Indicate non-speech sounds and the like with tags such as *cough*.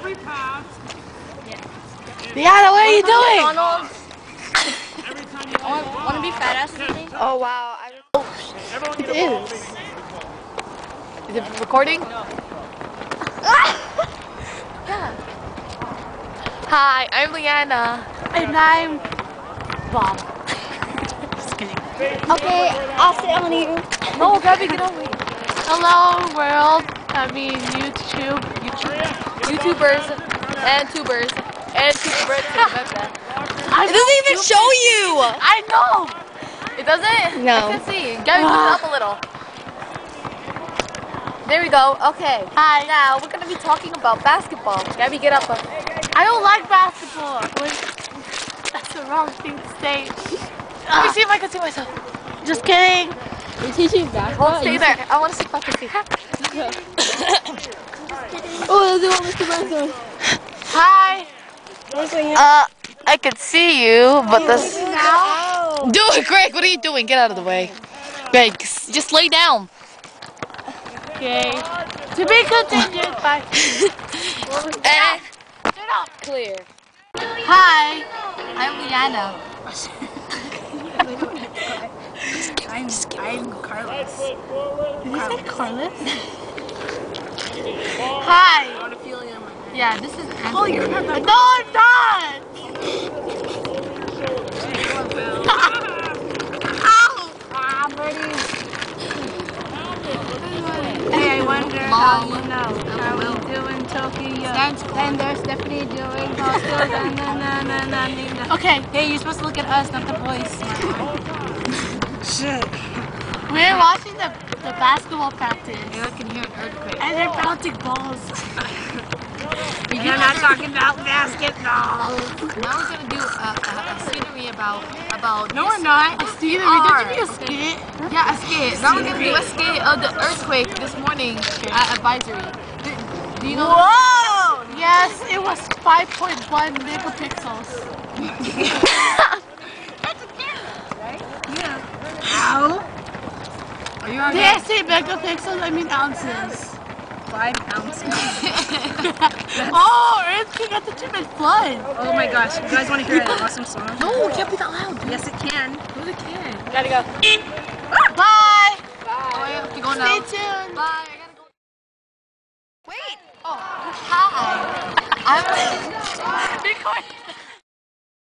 every pass. Leanna, what are you doing? Every time you Want, want to be fat ass with me? Oh wow. I oh, oh, everyone It get a ball, is. baby. Is it recording? *laughs* Hi, I'm Leanna. And I'm Bob. *laughs* Just kidding. Okay, I'll sit on you. No, Gabby, get over here. Hello, world. I mean, YouTube. YouTubers and tubers and tubers. *laughs* It doesn't even show you. I know. It doesn't? No. I can see. Gabby, put it up a little. There we go. Okay. Hi. Now we're gonna be talking about basketball. Gabby, get up. I don't like basketball. That's the wrong thing to say. Let me ah. see if I can see myself. Just kidding. You're teaching basketball? Hold, stay there. I want to see if I can see. Oh, that's the one Mr. Benson. Hi. Uh, I can see you, but this. Do it, Greg. What are you doing? Get out of the way. Greg, just lay down. Okay. To be continued by. And *laughs* Turn off. clear. Hi. I'm Leanna. *laughs* Carlos. Did you say Carlos? *laughs* Hi. Yeah, this is. Oh, you're not. No, I'm not. Ow. Hey, I wonder how you know how we do in Tokyo. And there's Stephanie doing hostels. and na, na, na, na, na, na. Okay, Hey, you're supposed to look at us, not the boys. *laughs* shit. We're watching the, the basketball practice. I can hear an earthquake. And they're bouncing balls. You're not *laughs* talking about basketball. Now we're gonna do a, a, a scenery about about. No, we're not. Steven, we did you be a skit? Yeah, a skit. Now we're gonna do a skit of the earthquake this morning at advisory. Do, do you know? Whoa! Yes, it was 5.1 megapixels. *laughs* Ow. Are you on Did I say megapixels? I mean ounces. five ounces? *laughs* Oh, earthquake at the Tube and Flood. Oh my gosh, you guys want to hear an awesome song? No, it can't be that loud. Yes, it can. Yes, it can. Gotta go. Bye. Oh, I have to go Stay tuned. Bye. I gotta go. Wait. Oh, hi. I'm. Record.